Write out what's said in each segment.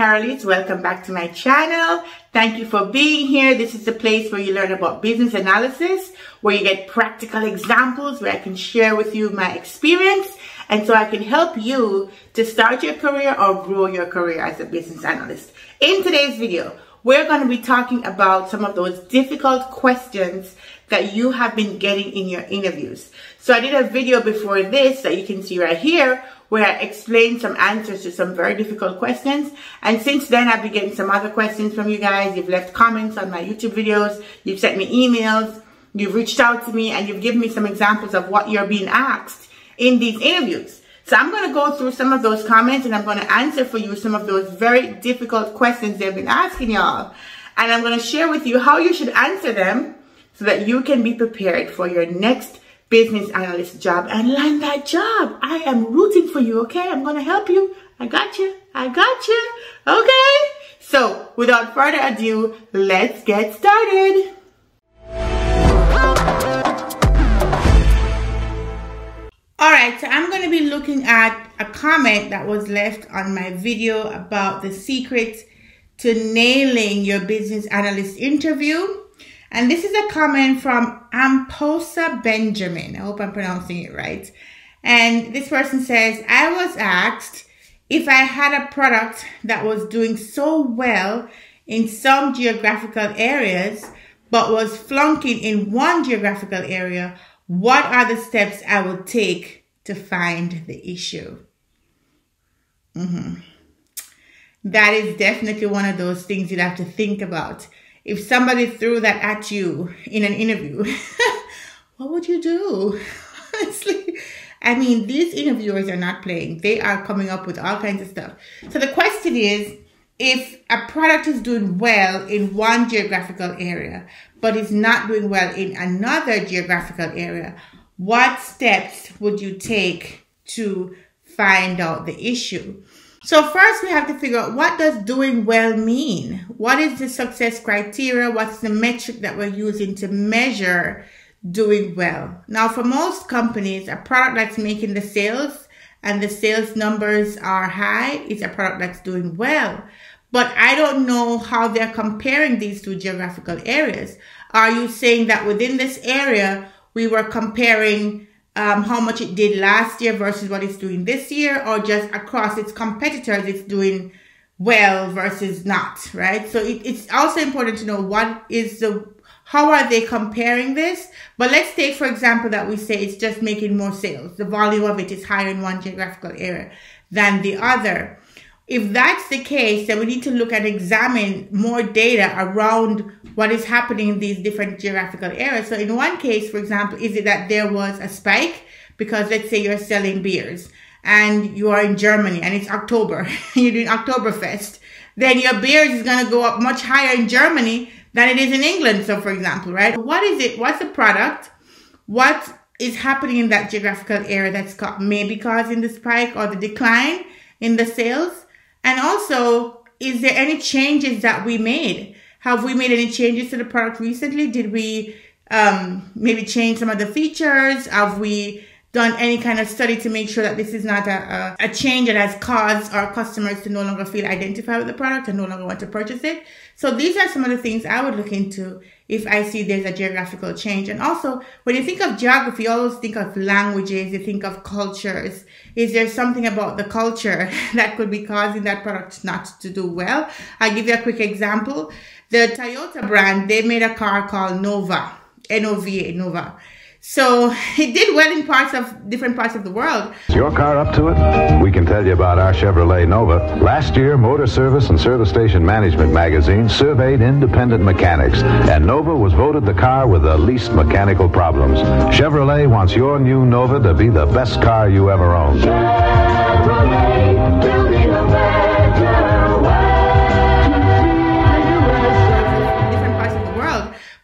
it's Karaleise. Welcome back to my channel. Thank you for being here. This is the place where you learn about business analysis, where you get practical examples, where I can share with you my experience, and so I can help you to start your career or grow your career as a business analyst. In today's video, we're going to be talking about some of those difficult questions that you have been getting in your interviews. So I did a video before this that you can see right here where I explained some answers to some very difficult questions. And since then, I've been getting some other questions from you guys. You've left comments on my YouTube videos. You've sent me emails. You've reached out to me and you've given me some examples of what you're being asked in these interviews. So I'm going to go through some of those comments and I'm going to answer for you some of those very difficult questions they've been asking y'all. And I'm going to share with you how you should answer them so that you can be prepared for your next business analyst job and land that job. I am rooting for you, okay? I'm to help you. I got you. I got you. Okay? So, without further ado, let's get started. All right, so I'm going to be looking at a comment that was left on my video about the secret to nailing your business analyst interview. And this is a comment from Amponsa Benjamin. I hope I'm pronouncing it right. And this person says, I was asked if I had a product that was doing so well in some geographical areas, but was flunking in one geographical area, what are the steps I would take to find the issue? Mm-hmm. That is definitely one of those things you'd have to think about if somebody threw that at you in an interview, what would you do? Honestly, I mean, these interviewers are not playing. They are coming up with all kinds of stuff. So the question is, if a product is doing well in one geographical area, but is not doing well in another geographical area, what steps would you take to find out the issue? So first we have to figure out what does doing well mean? What is the success criteria? What's the metric that we're using to measure doing well? Now for most companies, a product that's making the sales and the sales numbers are high is a product that's doing well. But I don't know how they're comparing these two geographical areas. Are you saying that within this area, we were comparing um, how much it did last year versus what it's doing this year, or just across its competitors, it's doing well versus not, right? So it, it's also important to know what is the, how are they comparing this? But let's take, for example, that we say it's just making more sales. The volume of it is higher in one geographical area than the other. If that's the case, then we need to look and examine more data around what is happening in these different geographical areas. So in one case, for example, is it that there was a spike because let's say you're selling beers and you are in Germany and it's October, you're doing Oktoberfest, then your beers is going to go up much higher in Germany than it is in England. So for example, right? What is it? What's the product? What is happening in that geographical area that's maybe causing the spike or the decline in the sales? And also, is there any changes that we made? Have we made any changes to the product recently? Did we um, maybe change some of the features? Have we done any kind of study to make sure that this is not a, a, a, change that has caused our customers to no longer feel identified with the product and no longer want to purchase it. So these are some of the things I would look into if I see there's a geographical change. And also, when you think of geography, you always think of languages, you think of cultures. Is there something about the culture that could be causing that product not to do well? I'll give you a quick example. The Toyota brand, they made a car called Nova, N-O-V-A, Nova. So it did well in parts of different parts of the world. Is your car up to it? We can tell you about our Chevrolet Nova. Last year, Motor Service and Service Station Management magazine surveyed independent mechanics, and Nova was voted the car with the least mechanical problems. Chevrolet wants your new Nova to be the best car you ever owned. Chevrolet,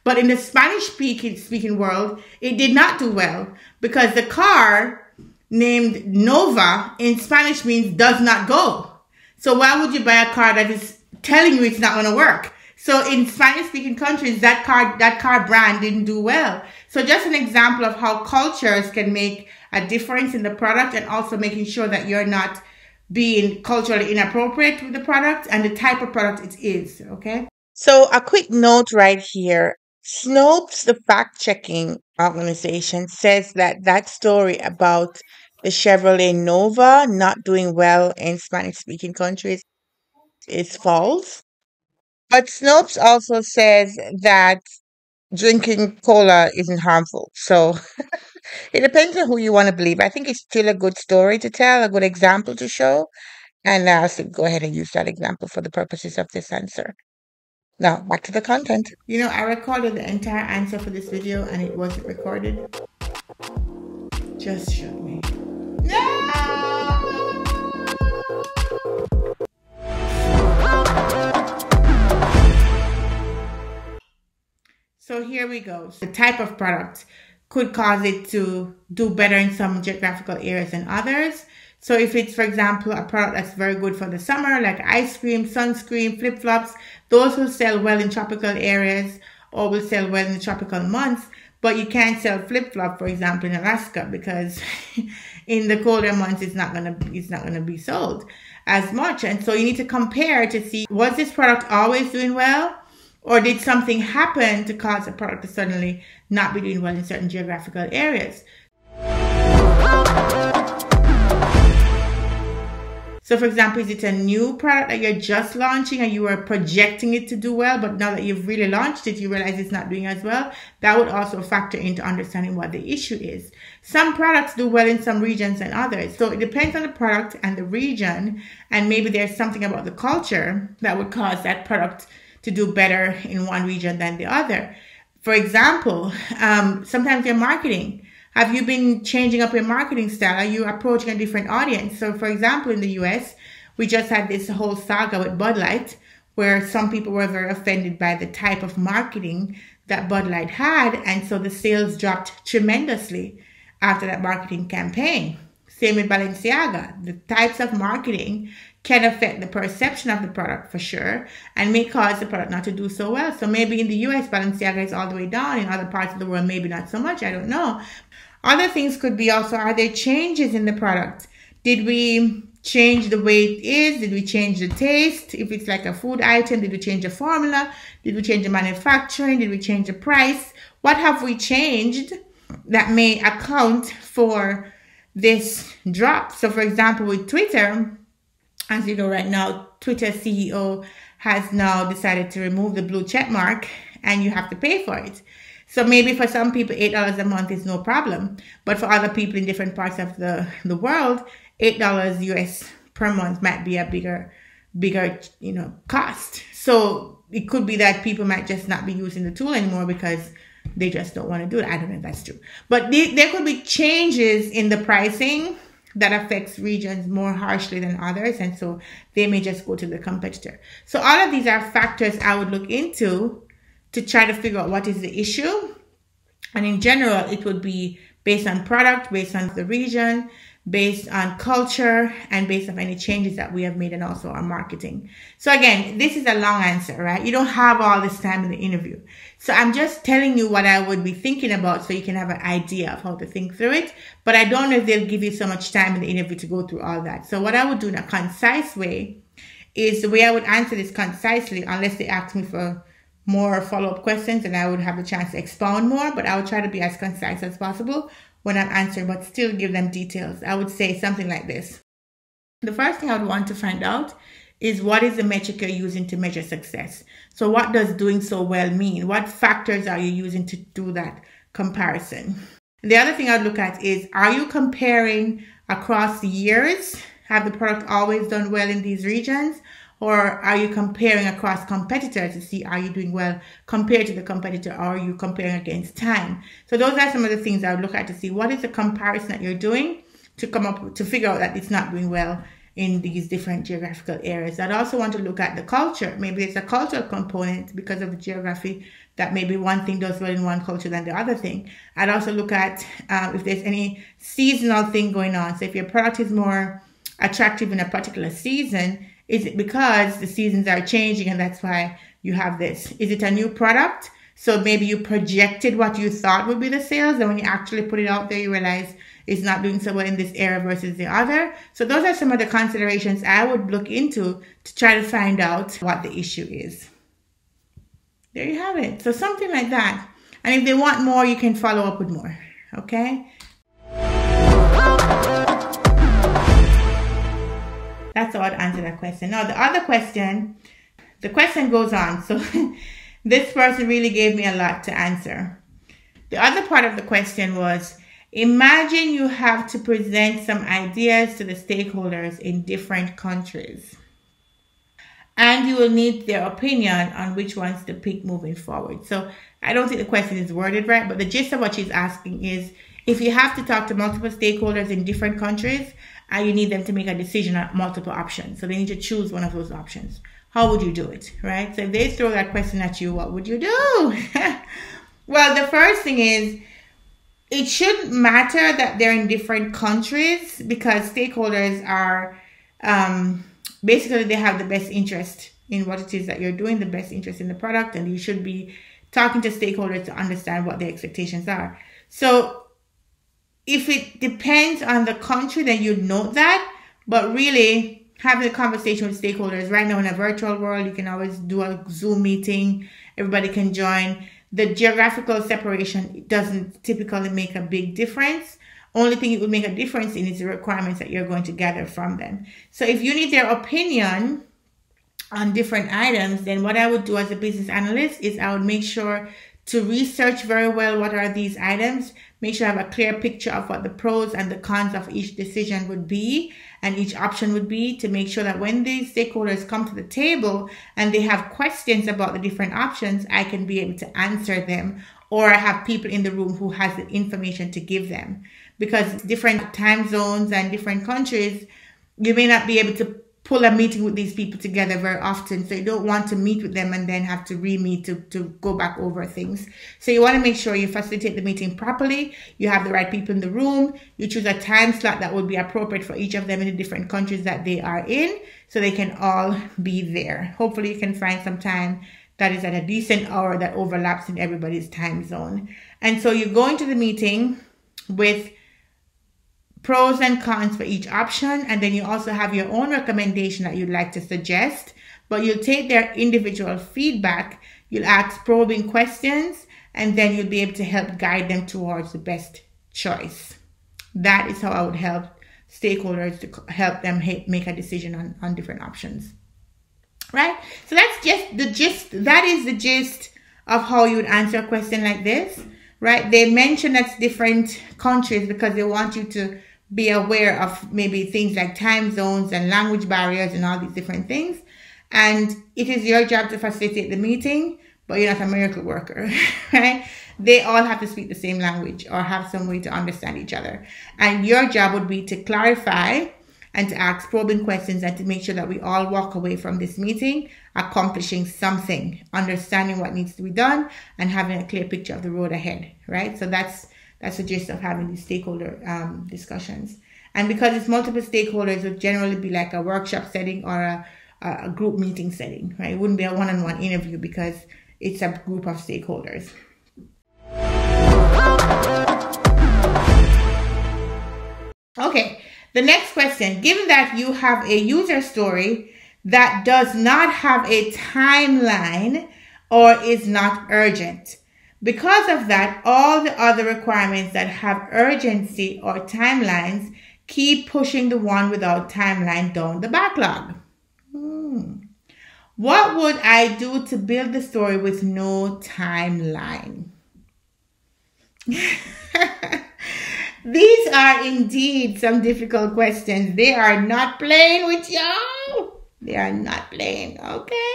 But in the Spanish speaking speaking world, it did not do well because the car named Nova in Spanish means does not go. So why would you buy a car that is telling you it's not going to work? So in Spanish speaking countries, that car, that car brand didn't do well. So just an example of how cultures can make a difference in the product and also making sure that you're not being culturally inappropriate with the product and the type of product it is. Okay. So, a quick note right here Snopes, the fact checking organization, says that that story about the Chevrolet Nova not doing well in Spanish speaking countries is false. But Snopes also says that drinking cola isn't harmful. So it depends on who you want to believe. I think it's still a good story to tell, a good example to show. And uh, I'll go ahead and use that example for the purposes of this answer. Now, back to the content. You know, I recorded the entire answer for this video and it wasn't recorded. Just show me. No! So here we go. The type of product could cause it to do better in some geographical areas than others. So if it's, for example, a product that's very good for the summer, like ice cream, sunscreen, flip-flops, those will sell well in tropical areas or will sell well in the tropical months. But you can't sell flip-flop, for example, in Alaska because in the colder months it's not gonna it's not gonna be sold as much. And so you need to compare to see was this product always doing well? Or did something happen to cause a product to suddenly not be doing well in certain geographical areas? So, for example, is it a new product that you're just launching and you were projecting it to do well, but now that you've really launched it, you realize it's not doing as well? That would also factor into understanding what the issue is. Some products do well in some regions than others. So, it depends on the product and the region, and maybe there's something about the culture that would cause that product to do better in one region than the other. For example, um, sometimes your marketing have you been changing up your marketing style? Are you approaching a different audience? So, for example, in the US, we just had this whole saga with Bud Light where some people were very offended by the type of marketing that Bud Light had. And so the sales dropped tremendously after that marketing campaign. Same with Balenciaga. The types of marketing can affect the perception of the product for sure and may cause the product not to do so well. So maybe in the US, Balenciaga is all the way down. In other parts of the world, maybe not so much. I don't know. Other things could be also, are there changes in the product? Did we change the way it is? Did we change the taste? If it's like a food item, did we change the formula? Did we change the manufacturing? Did we change the price? What have we changed that may account for this drop? So for example, with Twitter, as you know right now, Twitter CEO has now decided to remove the blue check mark and you have to pay for it. So maybe for some people, $8 a month is no problem. But for other people in different parts of the, the world, $8 US per month might be a bigger, bigger, you know, cost. So it could be that people might just not be using the tool anymore because they just don't want to do it. I don't know if that's true. But there could be changes in the pricing that affects regions more harshly than others. And so they may just go to the competitor. So all of these are factors I would look into to try to figure out what is the issue. And in general, it would be based on product, based on the region, based on culture, and based on any changes that we have made and also our marketing. So again, this is a long answer, right? You don't have all this time in the interview. So I'm just telling you what I would be thinking about so you can have an idea of how to think through it. But I don't know if they'll give you so much time in the interview to go through all that. So what I would do in a concise way is the way I would answer this concisely, unless they ask me for more follow-up questions and I would have the chance to expound more, but I would try to be as concise as possible when I'm answering, but still give them details. I would say something like this. The first thing I would want to find out is what is the metric you're using to measure success? So what does doing so well mean? What factors are you using to do that comparison? The other thing I'd look at is, are you comparing across years? Have the product always done well in these regions? Or are you comparing across competitors to see are you doing well compared to the competitor? Or are you comparing against time? So those are some of the things i would look at to see what is the comparison that you're doing to come up to figure out that it's not doing well in these different geographical areas. I'd also want to look at the culture. Maybe it's a cultural component because of the geography that maybe one thing does well in one culture than the other thing. I'd also look at um, if there's any seasonal thing going on. So if your product is more attractive in a particular season is it because the seasons are changing and that's why you have this? Is it a new product? So maybe you projected what you thought would be the sales, and when you actually put it out there, you realize it's not doing so well in this area versus the other. So those are some of the considerations I would look into to try to find out what the issue is. There you have it. So something like that. And if they want more, you can follow up with more. Okay? That's how I'd answer that question. Now, the other question, the question goes on. So this person really gave me a lot to answer. The other part of the question was imagine you have to present some ideas to the stakeholders in different countries. And you will need their opinion on which ones to pick moving forward. So I don't think the question is worded right, but the gist of what she's asking is if you have to talk to multiple stakeholders in different countries and you need them to make a decision on multiple options, so they need to choose one of those options, how would you do it, right? So if they throw that question at you, what would you do? well, the first thing is it shouldn't matter that they're in different countries because stakeholders are um, basically they have the best interest in what it is that you're doing, the best interest in the product, and you should be talking to stakeholders to understand what their expectations are. So if it depends on the country, then you'd note that. But really, having a conversation with stakeholders right now in a virtual world, you can always do a Zoom meeting. Everybody can join. The geographical separation doesn't typically make a big difference. Only thing it would make a difference in is the requirements that you're going to gather from them. So if you need their opinion on different items, then what I would do as a business analyst is I would make sure to research very well what are these items make sure I have a clear picture of what the pros and the cons of each decision would be and each option would be to make sure that when these stakeholders come to the table and they have questions about the different options, I can be able to answer them or I have people in the room who has the information to give them. Because different time zones and different countries, you may not be able to pull a meeting with these people together very often. So you don't want to meet with them and then have to re-meet to, to go back over things. So you want to make sure you facilitate the meeting properly. You have the right people in the room. You choose a time slot that would be appropriate for each of them in the different countries that they are in so they can all be there. Hopefully you can find some time that is at a decent hour that overlaps in everybody's time zone. And so you go into the meeting with pros and cons for each option. And then you also have your own recommendation that you'd like to suggest, but you'll take their individual feedback, you'll ask probing questions, and then you'll be able to help guide them towards the best choice. That is how I would help stakeholders to help them make a decision on, on different options. Right? So that's just the gist. That is the gist of how you would answer a question like this. Right? They mention that's different countries because they want you to be aware of maybe things like time zones and language barriers and all these different things. And it is your job to facilitate the meeting, but you're not a miracle worker, right? They all have to speak the same language or have some way to understand each other. And your job would be to clarify and to ask probing questions and to make sure that we all walk away from this meeting accomplishing something, understanding what needs to be done, and having a clear picture of the road ahead, right? So that's that's the gist of having these stakeholder um, discussions. And because it's multiple stakeholders, it would generally be like a workshop setting or a, a group meeting setting, right? It wouldn't be a one on one interview because it's a group of stakeholders. Okay, the next question. Given that you have a user story that does not have a timeline or is not urgent, because of that, all the other requirements that have urgency or timelines keep pushing the one without timeline down the backlog. Hmm. What would I do to build the story with no timeline? These are indeed some difficult questions. They are not playing with you. They are not playing, okay?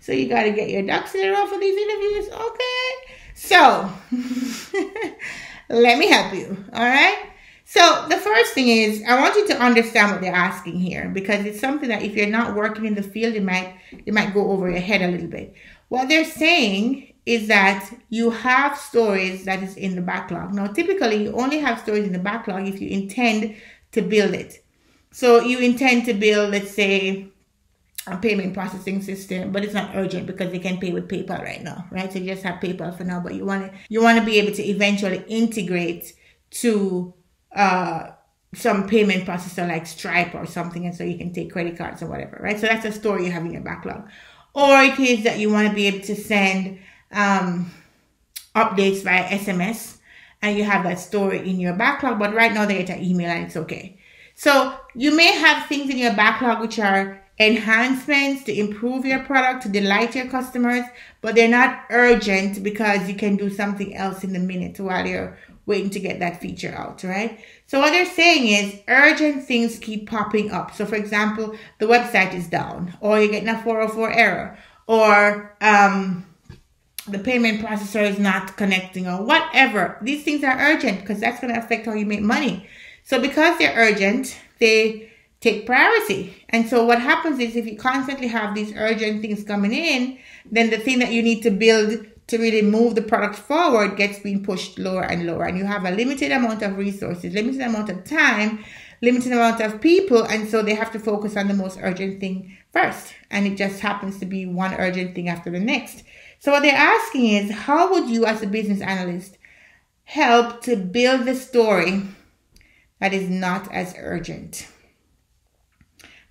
So you got to get your ducks in a row for these interviews, okay? So, let me help you. All right. So, the first thing is I want you to understand what they're asking here because it's something that if you're not working in the field, it might it might go over your head a little bit. What they're saying is that you have stories that is in the backlog. Now, typically, you only have stories in the backlog if you intend to build it. So, you intend to build, let's say, a payment processing system, but it's not urgent because they can pay with PayPal right now, right? So you just have PayPal for now, but you want to you want to be able to eventually integrate to uh, some payment processor like Stripe or something, and so you can take credit cards or whatever, right? So that's a story you have in your backlog. Or it is that you want to be able to send um, updates via SMS and you have that story in your backlog, but right now they get an email and it's okay. So you may have things in your backlog which are enhancements to improve your product, to delight your customers, but they're not urgent because you can do something else in the minute while you're waiting to get that feature out, right? So what they're saying is urgent things keep popping up. So for example, the website is down or you're getting a 404 error or um, the payment processor is not connecting or whatever. These things are urgent because that's going to affect how you make money. So because they're urgent, they take priority. And so what happens is if you constantly have these urgent things coming in, then the thing that you need to build to really move the product forward gets being pushed lower and lower. And you have a limited amount of resources, limited amount of time, limited amount of people. And so they have to focus on the most urgent thing first. And it just happens to be one urgent thing after the next. So what they're asking is, how would you as a business analyst help to build the story that is not as urgent?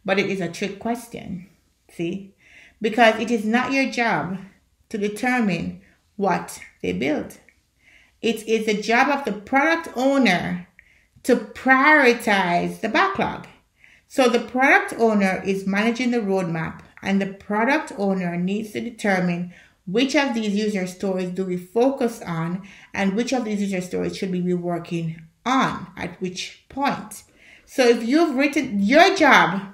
But it is a trick question. See? Because it is not your job to determine what they build. It is the job of the product owner to prioritize the backlog. So the product owner is managing the roadmap and the product owner needs to determine which of these user stories do we focus on and which of these user stories should we be working on at which point. So if you've written your job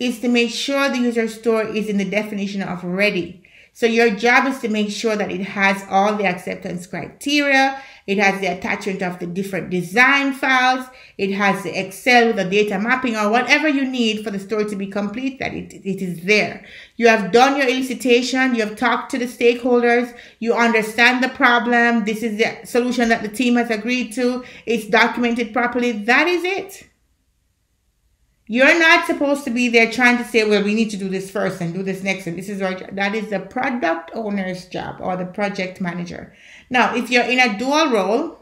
is to make sure the user story is in the definition of ready. So your job is to make sure that it has all the acceptance criteria. It has the attachment of the different design files. It has the Excel with the data mapping or whatever you need for the story to be complete, that it, it is there. You have done your elicitation. You have talked to the stakeholders. You understand the problem. This is the solution that the team has agreed to. It's documented properly. That is it. You're not supposed to be there trying to say, well, we need to do this first and do this next. And this is our job. That is the product owner's job or the project manager. Now, if you're in a dual role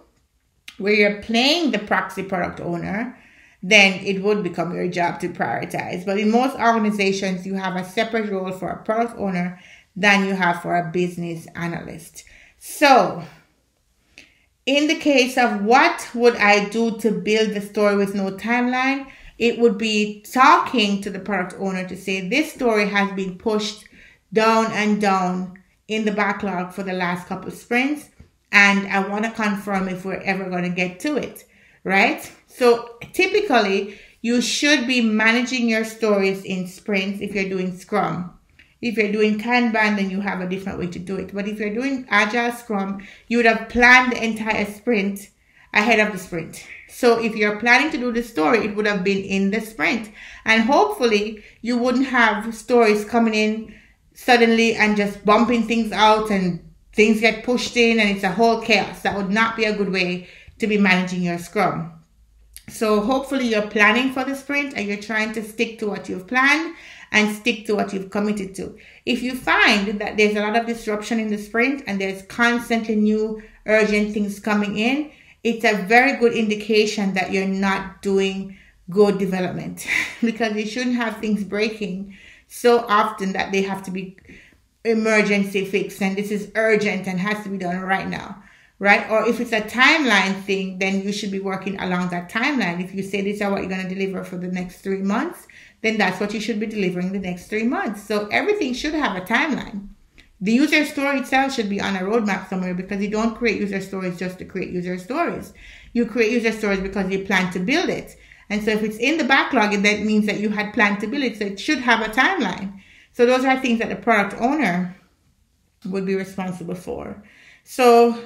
where you're playing the proxy product owner, then it would become your job to prioritize. But in most organizations, you have a separate role for a product owner than you have for a business analyst. So, in the case of what would I do to build the story with no timeline, it would be talking to the product owner to say, this story has been pushed down and down in the backlog for the last couple of sprints. And I want to confirm if we're ever going to get to it, right? So typically, you should be managing your stories in sprints if you're doing Scrum. If you're doing Kanban, then you have a different way to do it. But if you're doing Agile Scrum, you would have planned the entire sprint ahead of the sprint. So if you're planning to do the story, it would have been in the sprint. And hopefully you wouldn't have stories coming in suddenly and just bumping things out and things get pushed in and it's a whole chaos. That would not be a good way to be managing your scrum. So hopefully you're planning for the sprint and you're trying to stick to what you've planned and stick to what you've committed to. If you find that there's a lot of disruption in the sprint and there's constantly new urgent things coming in, it's a very good indication that you're not doing good development. Because you shouldn't have things breaking so often that they have to be emergency fixed and this is urgent and has to be done right now right? Or if it's a timeline thing then you should be working along that timeline. If you say this is what you're going to deliver for the next three months then that's what you should be delivering the next three months. So everything should have a timeline the user story itself should be on a roadmap somewhere because you don't create user stories just to create user stories. You create user stories because you plan to build it. And so if it's in the backlog, that means that you had planned to build it. So it should have a timeline. So those are things that the product owner would be responsible for. So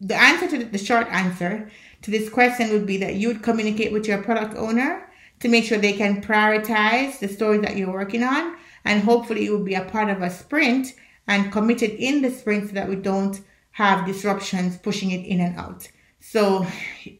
the answer to the, the short answer to this question would be that you would communicate with your product owner to make sure they can prioritize the story that you're working on. And hopefully it will be a part of a sprint and committed in the sprint so that we don't have disruptions pushing it in and out. So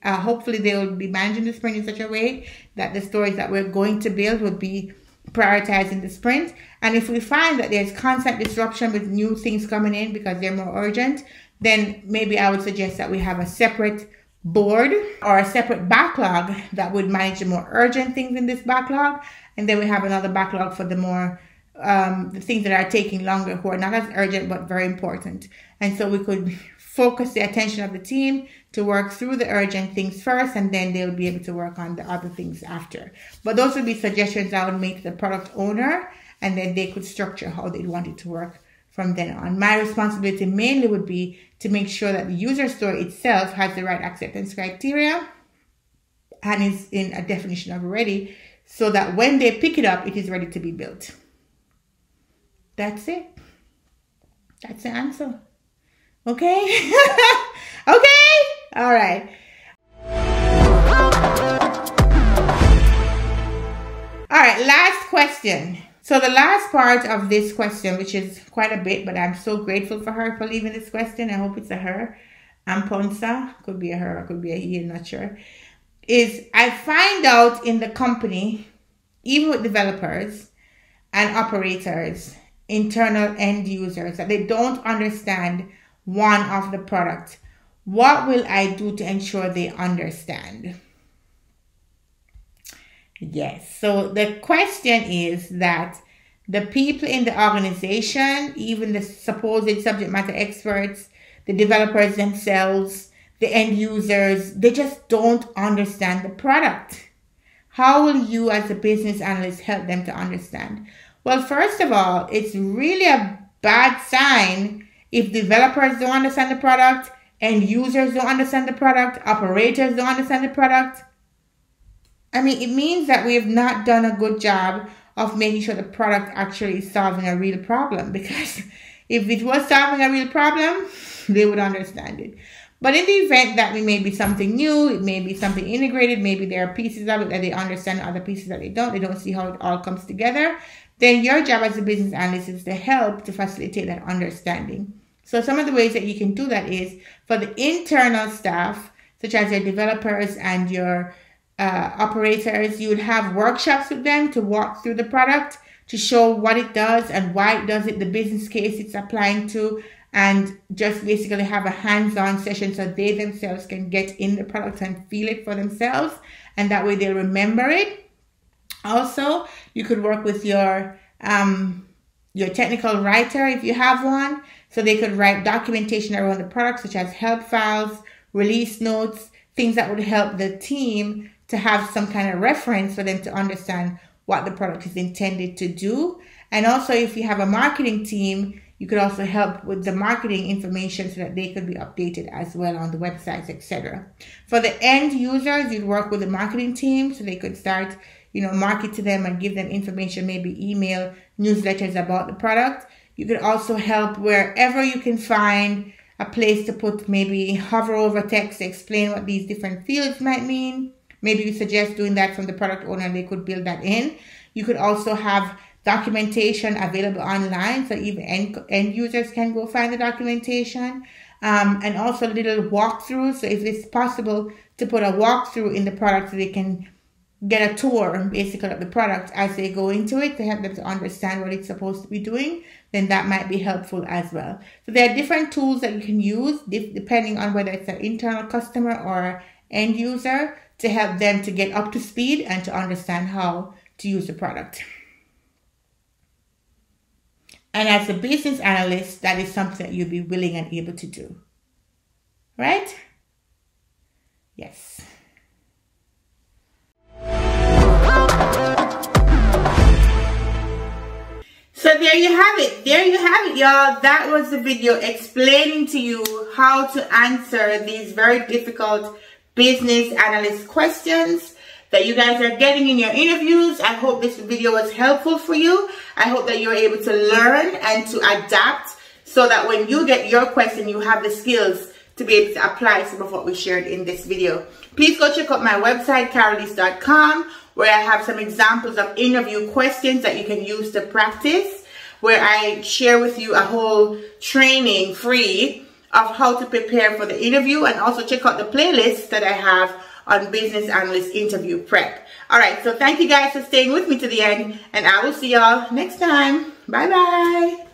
uh, hopefully they will be managing the sprint in such a way that the stories that we're going to build will be prioritizing the sprint. And if we find that there's constant disruption with new things coming in because they're more urgent, then maybe I would suggest that we have a separate board or a separate backlog that would manage the more urgent things in this backlog. And then we have another backlog for the more um, the things that are taking longer, who are not as urgent but very important. And so we could focus the attention of the team to work through the urgent things first, and then they'll be able to work on the other things after. But those would be suggestions I would make to the product owner, and then they could structure how they'd want it to work from then on. My responsibility mainly would be to make sure that the user story itself has the right acceptance criteria and is in a definition of ready so that when they pick it up, it is ready to be built. That's it. That's the answer. Okay? okay? All right. All right, last question. So the last part of this question, which is quite a bit, but I'm so grateful for her for leaving this question. I hope it's a her. Amponsa, could be a her, could be a he, I'm not sure. Is I find out in the company, even with developers and operators, internal end users, that they don't understand one of the product. What will I do to ensure they understand? Yes. So the question is that the people in the organization, even the supposed subject matter experts, the developers themselves, the end users, they just don't understand the product. How will you, as a business analyst, help them to understand? Well, first of all, it's really a bad sign if developers don't understand the product, end users don't understand the product, operators don't understand the product. I mean, it means that we have not done a good job of making sure the product actually is solving a real problem because if it was solving a real problem, they would understand it. But in the event that we may be something new, it may be something integrated, maybe there are pieces of it that they understand, other pieces that they don't, they don't see how it all comes together then your job as a business analyst is to help to facilitate that understanding. So some of the ways that you can do that is for the internal staff, such as your developers and your uh, operators, you would have workshops with them to walk through the product to show what it does and why it does it, the business case it's applying to, and just basically have a hands-on session so they themselves can get in the product and feel it for themselves, and that way they'll remember it also, you could work with your um, your technical writer if you have one, so they could write documentation around the product, such as help files, release notes, things that would help the team to have some kind of reference for them to understand what the product is intended to do. And also, if you have a marketing team, you could also help with the marketing information so that they could be updated as well on the websites, etc. For the end users, you'd work with the marketing team so they could start you know, market to them and give them information, maybe email newsletters about the product. You could also help wherever you can find a place to put maybe hover over text to explain what these different fields might mean. Maybe you suggest doing that from the product owner, they could build that in. You could also have documentation available online so even end, end users can go find the documentation. Um, and also little walkthroughs. So if it's possible to put a walkthrough in the product so they can get a tour basically of the product as they go into it to help them to understand what it's supposed to be doing, then that might be helpful as well. So there are different tools that you can use depending on whether it's an internal customer or end user to help them to get up to speed and to understand how to use the product. And as a business analyst, that is something that you'll be willing and able to do. Right? Y'all. That was the video explaining to you how to answer these very difficult business analyst questions that you guys are getting in your interviews. I hope this video was helpful for you. I hope that you're able to learn and to adapt so that when you get your question, you have the skills to be able to apply some of what we shared in this video. Please go check out my website, karaleise.com where I have some examples of interview questions that you can use to practice, where I share with you a whole training free of how to prepare for the interview and also check out the playlist that I have on business analyst interview prep. All right, so thank you guys for staying with me to the end and I will see y'all next time. Bye bye.